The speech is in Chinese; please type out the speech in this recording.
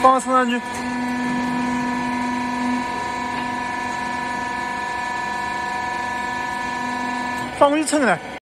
放我称上去，放过去称来。